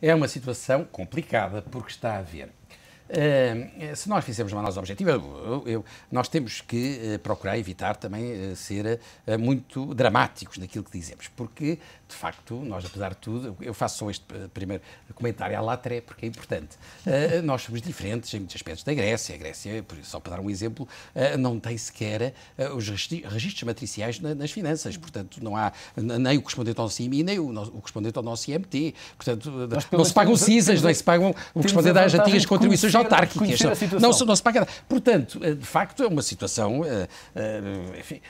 é uma situação complicada porque está a haver se nós fizermos uma análise objetiva, eu, eu, nós temos que uh, procurar evitar também uh, ser muito dramáticos naquilo que dizemos, porque, de facto, nós, apesar de tudo, eu faço só este primeiro comentário à latré, porque é importante. nós somos diferentes em muitos aspectos da Grécia. A Grécia, só para dar um exemplo, não tem sequer os registros matriciais na, nas finanças, portanto, não há nem o correspondente ao CIMI, nem o, o correspondente ao nosso IMT. Portanto, não se pagam CISAs, nem se pagam o correspondente às antigas contribuições autárquicas. Não, não se paga nada. Portanto, eh, de facto, é uma situação uh, uh, enfim,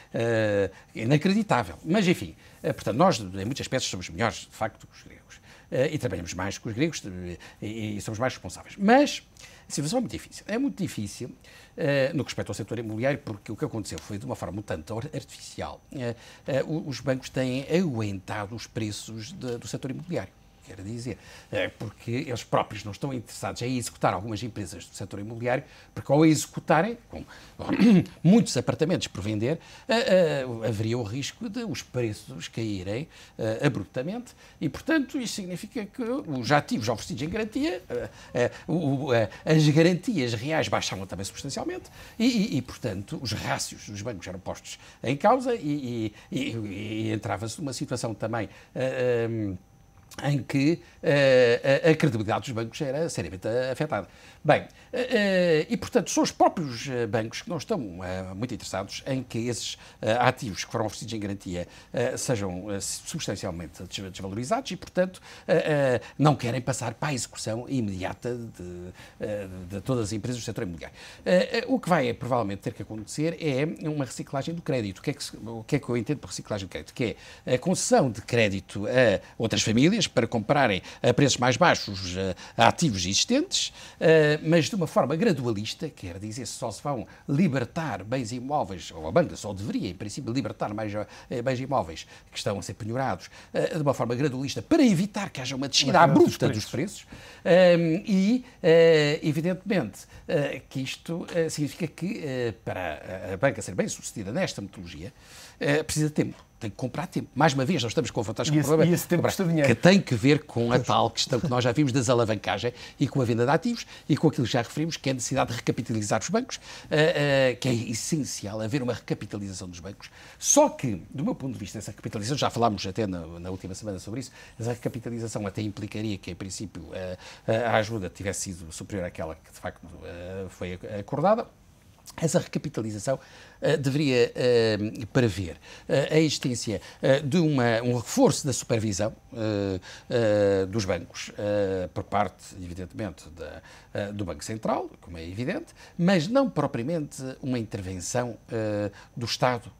inacreditável. Mas, enfim, portanto, nós, em muitos aspectos, somos melhores, de facto, que os gregos. e trabalhamos mais com os gregos e, e, somos mais responsáveis. Mas a situação é muito difícil. É muito difícil no que respeita ao setor imobiliário, porque o que aconteceu foi de uma forma tanto artificial. os bancos têm aguentado os preços do setor imobiliário quer dizer, é porque eles próprios não estão interessados em executar algumas empresas do setor imobiliário, porque ao executarem, com muitos apartamentos por vender, haveria o risco de os preços caírem abruptamente. E, portanto, isso significa que os ativos oferecidos em garantia, as garantias reais baixavam também substancialmente e, e portanto, os rácios dos bancos eram postos em causa e, e, e entrava-se numa situação também em que uh, a, credibilidade dos bancos era seriamente afetada. Bem, uh, e portanto são os próprios bancos que não estão uh, muito interessados em que esses ativos que foram oferecidos em garantia sejam substancialmente desvalorizados e, portanto, não querem passar para a execução imediata de, de todas as empresas do setor imobiliário. o que vai provavelmente ter que acontecer é uma reciclagem do crédito. O que, é que, o que é que eu entendo por reciclagem do crédito? Que é a concessão de crédito a outras famílias para comprarem a preços mais baixos ativos existentes mas de uma forma gradualista, quer dizer, só se vão libertar bens imóveis, ou a banca só deveria, em princípio, libertar mais eh, bens imóveis que estão a ser penhorados eh, de uma forma gradualista para evitar que haja uma descida abrupta dos preços. E, eh, evidentemente, que isto significa que para a banca ser bem sucedida nesta metodologia, precisa de tempo tem que comprar tempo. Mais uma vez, nós estamos confrontados com o problema e esse tempo custa dinheiro. que tem que ver com a tal questão que nós já vimos das alavancagem e com a venda de ativos e com aquilo que já referimos, que é a necessidade de recapitalizar os bancos, uh, uh, que é essencial haver uma recapitalização dos bancos. Só que, do meu ponto de vista, essa recapitalização, já falámos até na, na última semana sobre isso, essa recapitalização até implicaria que, em princípio, uh, a ajuda tivesse sido superior àquela que, de facto, foi acordada. Essa recapitalização uh, deveria uh, prever uh, a existência de uma, um reforço da supervisão dos bancos por parte, evidentemente, da, do Banco Central, como é evidente, mas não propriamente uma intervenção do Estado.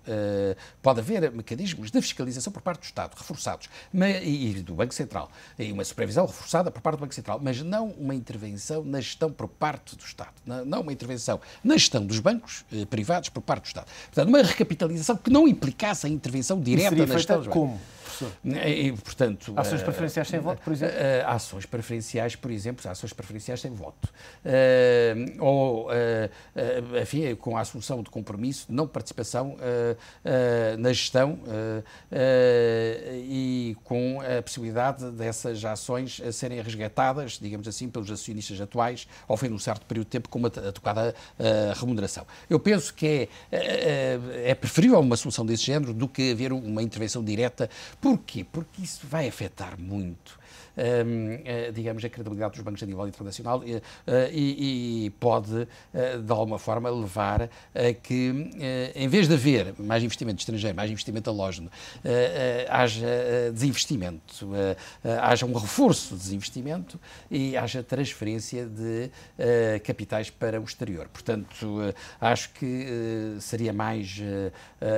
pode haver mecanismos de fiscalização por parte do Estado, reforçados, mas, e, e do Banco Central, e uma supervisão reforçada por parte do Banco Central, mas não uma intervenção na gestão por parte do Estado, não, não uma intervenção na gestão dos bancos privados por parte do Estado. Portanto, uma recapitalização que não implicasse a intervenção direta na gestão. Como? E, portanto, ações preferenciais sem voto, por exemplo? Uh, ações preferenciais, por exemplo, ações preferenciais sem voto. Ou, enfim, com a assunção de compromisso de não participação na gestão e com a possibilidade dessas ações serem resgatadas, digamos assim, pelos acionistas atuais ao fim de um certo período de tempo com uma adequada remuneração. Eu penso que é, é preferível uma solução desse género do que haver uma intervenção direta Porquê? Porque isso vai afetar muito uh, digamos, a credibilidade dos bancos a nível internacional uh, e, e, pode, de alguma forma, levar a que, em vez de haver mais investimento estrangeiro, mais investimento halógeno, haja desinvestimento, haja um reforço de desinvestimento e haja transferência de capitais para o exterior. Portanto, acho que seria mais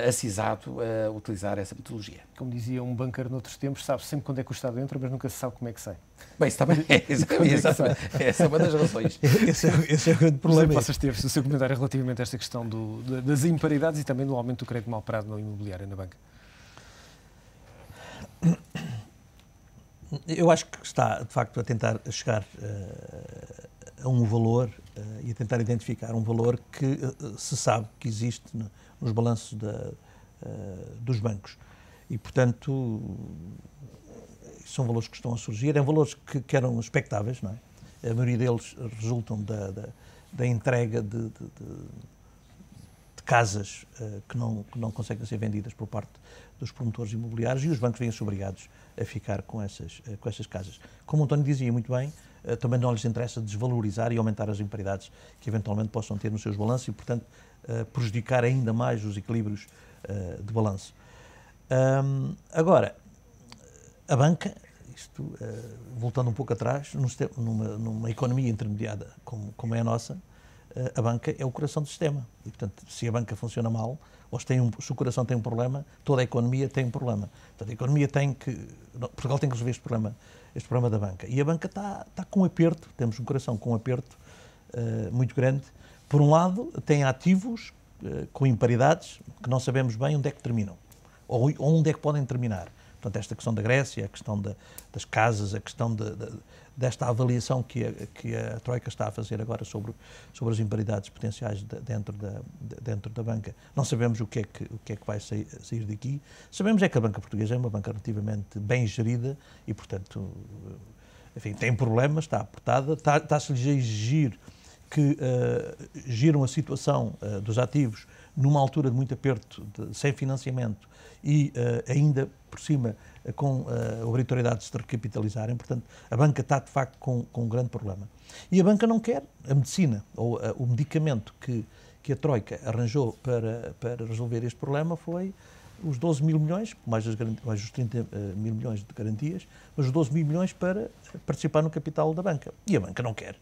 acisado utilizar essa metodologia. Como dizia um banqueiro noutros tempos, sabe sempre quando é que o Estado entra, mas nunca se sabe como é que sei. Bem, isso também é, exatamente. Essa é uma das razões. esse, é, esse é o grande problema. Possas ter o seu comentário relativamente a esta questão do, das imparidades e também do aumento do crédito mal parado no imobiliário na banca. Eu acho que está, de facto, a tentar chegar uh, a um valor uh, e a tentar identificar um valor que uh, se sabe que existe no, nos balanços da, dos bancos. E, portanto, são valores que estão a surgir, eram valores que, que eram expectáveis, não é? A maioria deles resultam da, da, da entrega de, de, de, de casas uh, que, não, que não conseguem ser vendidas por parte dos promotores imobiliários e os bancos vêm-se obrigados a ficar com essas, uh, com essas casas. Como o António dizia muito bem, uh, também não lhes interessa desvalorizar e aumentar as imparidades que eventualmente possam ter nos seus balanços e, portanto, prejudicar ainda mais os equilíbrios de balanço. Um, agora, a banca, isto, uh, voltando um pouco atrás, numa, numa economia intermediada como, como é a nossa, uh, a banca é o coração do sistema. E, portanto, se a banca funciona mal, ou se, tem um, se o coração tem um problema, toda a economia tem um problema. Portanto, a economia tem que. Portugal tem que resolver este problema, este problema da banca. E a banca está, está com um aperto, temos um coração com um aperto uh, muito grande. Por um lado, tem ativos com imparidades que não sabemos bem onde é que terminam, ou onde é que podem terminar. Portanto, esta questão da Grécia, a questão de, das casas, a questão de, de, desta avaliação que a, que a Troika está a fazer agora sobre, sobre as imparidades potenciais de, dentro, da, dentro da banca. Não sabemos o que é que, o que, é que vai sair, sair daqui. Sabemos é que a banca portuguesa é uma banca relativamente bem gerida e, portanto, enfim, tem problemas, está apertada, está, está-se-lhe a exigir que uh, giram a situação uh, dos ativos numa altura de muito aperto, de, sem financiamento e uh, ainda por cima uh, com uh, obrigatoriedade de se recapitalizarem. Portanto, a banca está de facto com, com um grande problema. E a banca não quer a medicina ou o medicamento que, que a Troika arranjou para, para resolver este problema foi os 12 mil milhões, mais os, mais os 30 mil milhões de garantias, mas os 12 mil milhões para participar no capital da banca. E a banca não quer.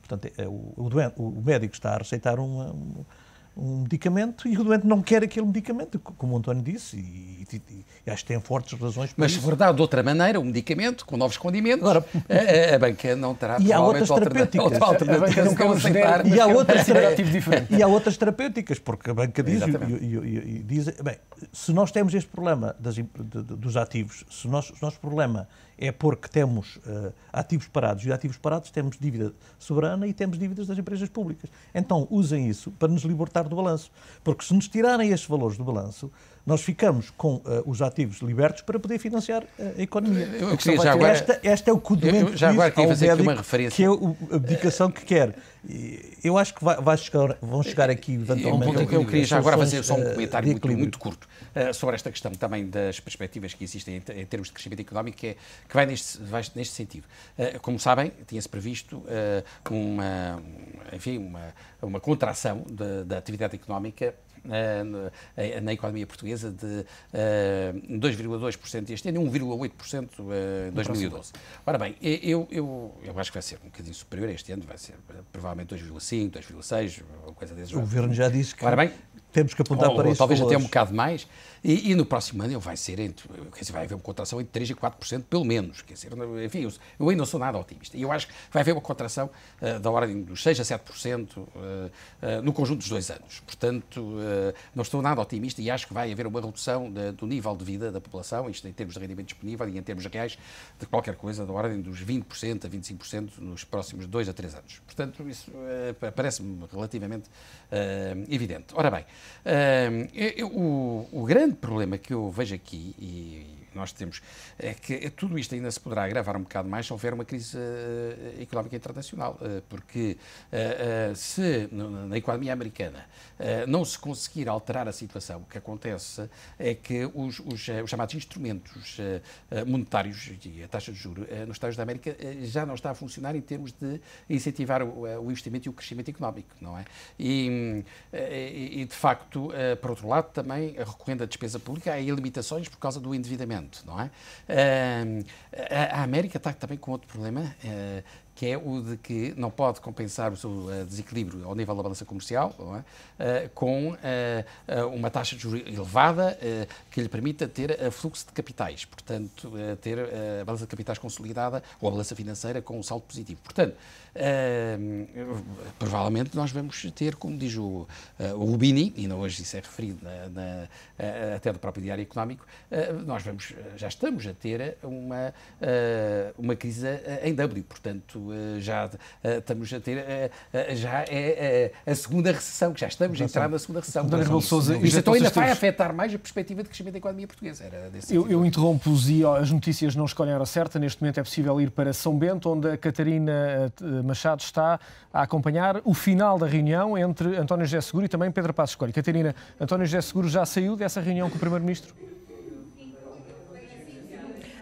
Portanto, é, o, o, doente, o médico está a receitar uma, um medicamento e o doente não quer aquele medicamento, como o António disse, e, e, e acho que tem fortes razões para Mas, se for dado de outra maneira, um medicamento com novos condimentos, Agora, a, a, banca não terá e há outras terapêuticas. Outra alternativa não quer aceitar. E há, outras, e há outras terapêuticas, porque a banca diz, e, e, diz bem, se nós temos este problema das, de, de, dos ativos, se o nosso, se nosso problema é porque temos uh, ativos parados, e ativos parados temos dívida soberana e temos dívidas das empresas públicas. Então usem isso para nos libertar do balanço. Porque se nos tirarem estes valores do balanço, nós ficamos com uh, os ativos libertos para poder financiar uh, a economia. Eu, queria, já agora, esta, esta é o que o doente já agora queria fazer aqui uma referência. que é a abdicação que quer. Eu acho que vai, vai chegar, vão chegar aqui eventualmente... Eu, eu queria já agora fazer só um comentário muito, muito, curto uh, sobre esta questão também das perspectivas que existem em, em termos de crescimento económico, que, é, que vai, neste, vai neste sentido. como sabem, tinha-se previsto uma, enfim, uma, uma contração da atividade económica na, na economia portuguesa de 2,2% este ano e 1,8% em 2012. Ora bem, eu, eu, eu acho que vai ser um bocadinho superior este ano, vai ser provavelmente 2,5%, 2,6%, coisa desse O Governo já disse que bem, temos que apontar ou, para isso. Talvez até um bocado mais. E, e, no próximo ano ele vai ser entre, quer dizer, vai haver uma contração entre 3% e 4%, pelo menos. Quer dizer, enfim, eu, eu ainda não sou nada otimista. E eu acho que vai haver uma contração uh, da ordem dos 6% a 7% uh, uh, no conjunto dos dois anos. Portanto, não estou nada otimista e acho que vai haver uma redução de, do nível de vida da população, isto em termos de rendimento disponível e em termos reais, de qualquer coisa da ordem dos 20% a 25% nos próximos 2 a 3 anos. Portanto, isso parece-me relativamente evidente. Ora bem, eu, o, o grande problema que eu vejo aqui, e nós temos é que tudo isto ainda se poderá agravar um bocado mais se houver uma crise uh, económica internacional, uh, porque uh, se na economia americana não se conseguir alterar a situação, o que acontece é que os, os, os chamados instrumentos monetários e a taxa de juros nos Estados da América já não está a funcionar em termos de incentivar o, o investimento e o crescimento económico, não é? E, e de facto, por outro lado, também recorrendo à despesa pública, há limitações por causa do endividamento não é? a América está também com outro problema, eh, que é o de que não pode compensar o seu eh, desequilíbrio ao nível da balança comercial é? com uma taxa de juros elevada que lhe permita ter fluxo de capitais, portanto, ter a balança de capitais consolidada ou a balança financeira com um saldo positivo. Portanto, provavelmente nós vamos ter, como diz o, o e não hoje isso é referido na, na, até do próprio Diário Económico, nós vamos, já estamos a ter uma, uma crise em W, portanto, portanto, já estamos a ter, já é a segunda recessão, que já estamos a entrar na segunda recessão. Rebelo Sousa, Isto então ainda vai afetar mais a perspectiva de crescimento da economia portuguesa. eu, eu interrompo-os e as notícias não escolhem a hora certa. Neste momento é possível ir para São Bento, onde a Catarina Machado está a acompanhar o final da reunião entre António José Seguro e também Pedro Passos Coelho. Catarina, António José Seguro já saiu dessa reunião com o Primeiro-Ministro?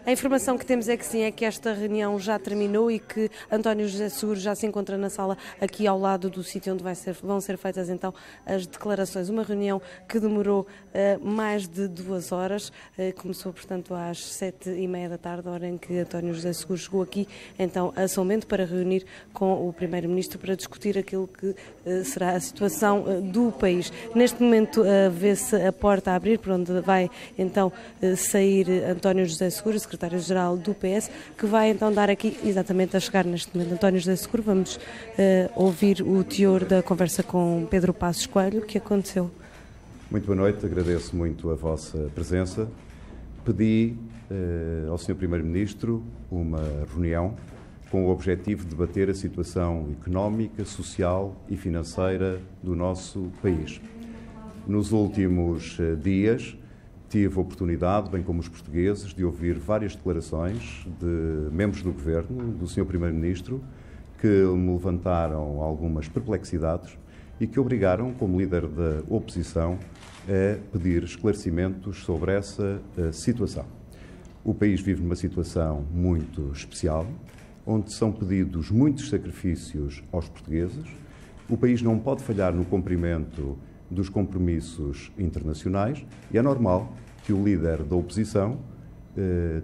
A informação que temos é que sim, é que esta reunião já terminou e que António José Seguro já se encontra na sala aqui ao lado do sítio onde ser, vão ser feitas então as declarações. Uma reunião que demorou uh, mais de duas horas, uh, começou portanto às sete e meia da tarde, hora em que António José Seguro chegou aqui então a São Bento para reunir com o Primeiro-Ministro para discutir aquilo que uh, será a situação do país. Neste momento vê-se a porta a abrir, por onde vai então sair António José Seguro, secretário-geral do PS, que vai então dar aqui, exatamente a chegar neste momento, António José Seguro. Vamos uh, ouvir o teor da conversa com Pedro Passos Coelho. Que aconteceu? Muito boa noite, agradeço muito a vossa presença. Pedi uh, ao Sr. Primeiro-Ministro uma reunião com o objetivo de debater a situação económica, social e financeira do nosso país. Nos últimos uh, dias, Tive a oportunidade, bem como os portugueses, de ouvir várias declarações de membros do governo, do Sr. Primeiro-Ministro, que me levantaram algumas perplexidades e que obrigaram, como líder da oposição, a pedir esclarecimentos sobre essa uh, situação. O país vive numa situação muito especial, onde são pedidos muitos sacrifícios aos portugueses. O país não pode falhar no cumprimento dos compromissos internacionais e é normal que o líder da oposição eh,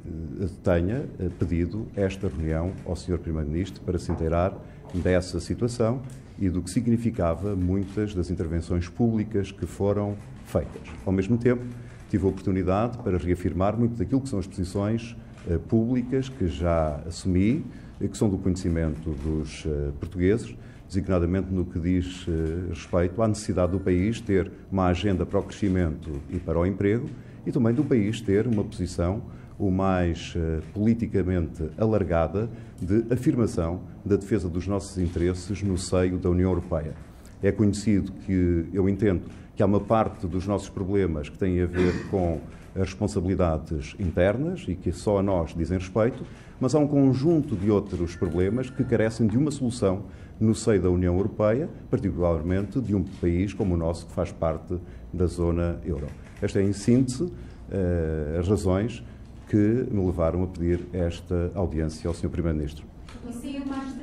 tenha eh, pedido esta reunião ao Sr. Primeiro-Ministro para se inteirar dessa situação e do que significava muitas das intervenções públicas que foram feitas. Ao mesmo tempo, tive a oportunidade para reafirmar muito daquilo que são as posições eh, públicas que já assumi, que são do conhecimento dos portugueses, designadamente no que diz eh, respeito à necessidade do país ter uma agenda para o crescimento e para o emprego e também do país ter uma posição o mais uh, politicamente alargada de afirmação da defesa dos nossos interesses no seio da União Europeia. É conhecido que eu entendo que há uma parte dos nossos problemas que têm a ver com as responsabilidades internas e que só a nós dizem respeito, mas há um conjunto de outros problemas que carecem de uma solução no seio da União Europeia, particularmente de um país como o nosso, que faz parte da zona euro. Esta é, em síntese, eh, as razões que me levaram a pedir esta audiência ao Sr. Primeiro-Ministro. E mais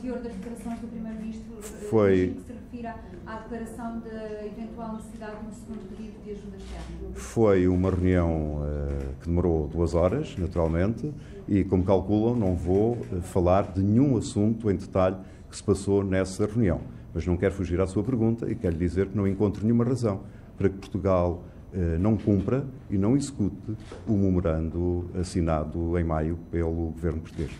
teor das declarações Primeiro-Ministro eh, Foi... que se refere à declaração de eventual necessidade de um segundo pedido de ajuda externa? Foi uma reunião uh, que demorou duas horas, naturalmente, e, como calculam, não vou uh, falar de nenhum assunto em detalhe que se passou nessa reunião. Mas não quero fugir à sua pergunta e quero lhe dizer que não encontro nenhuma razão para que Portugal uh, não cumpra e não execute o memorando assinado em maio pelo governo português.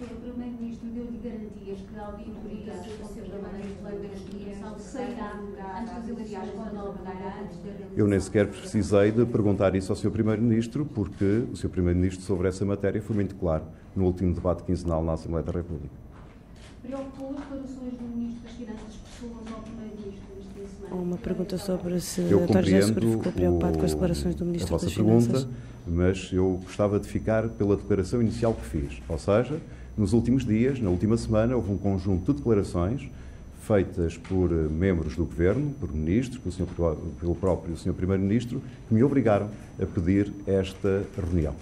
O Primeiro-Ministro deu-lhe garantias que a auditoria sobre a maneira de da sairá antes das eleições, quando não antes da Eu nem sequer precisei de perguntar isso ao Sr. Primeiro-Ministro, porque o Sr. Primeiro-Ministro sobre essa matéria foi muito claro no último debate quinzenal na Assembleia da República. Preocupou as declarações do Ministro das Finanças pessoas ao Primeiro-Ministro neste semana? Uma pergunta sobre se eu Seguro ficou preocupado com as declarações do Ministro das Finanças. a vossa pergunta, mas eu gostava de ficar pela declaração inicial que fiz, ou seja, nos últimos dias, na última semana, houve um conjunto de declarações feitas por eh, membros do Governo, por ministros, pelo, senhor, pelo próprio Sr. Primeiro-Ministro, que me obrigaram a pedir esta reunião.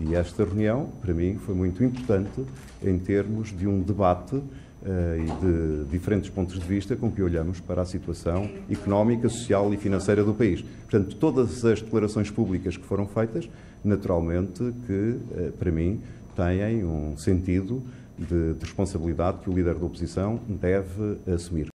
E esta reunião, para mim, foi muito importante em termos de um debate uh, e de diferentes pontos de vista com que olhamos para a situação económica, social e financeira do país. Portanto, todas as declarações públicas que foram feitas, naturalmente que, uh, para mim, têm um sentido de, de responsabilidade que o líder da oposição deve assumir.